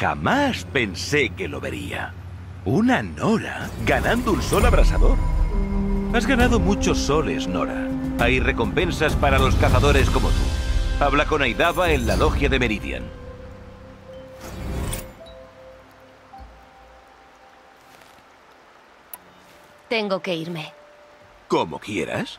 Jamás pensé que lo vería. Una Nora ganando un sol abrasador. Has ganado muchos soles, Nora. Hay recompensas para los cazadores como tú. Habla con Aidaba en la logia de Meridian. Tengo que irme. Como quieras.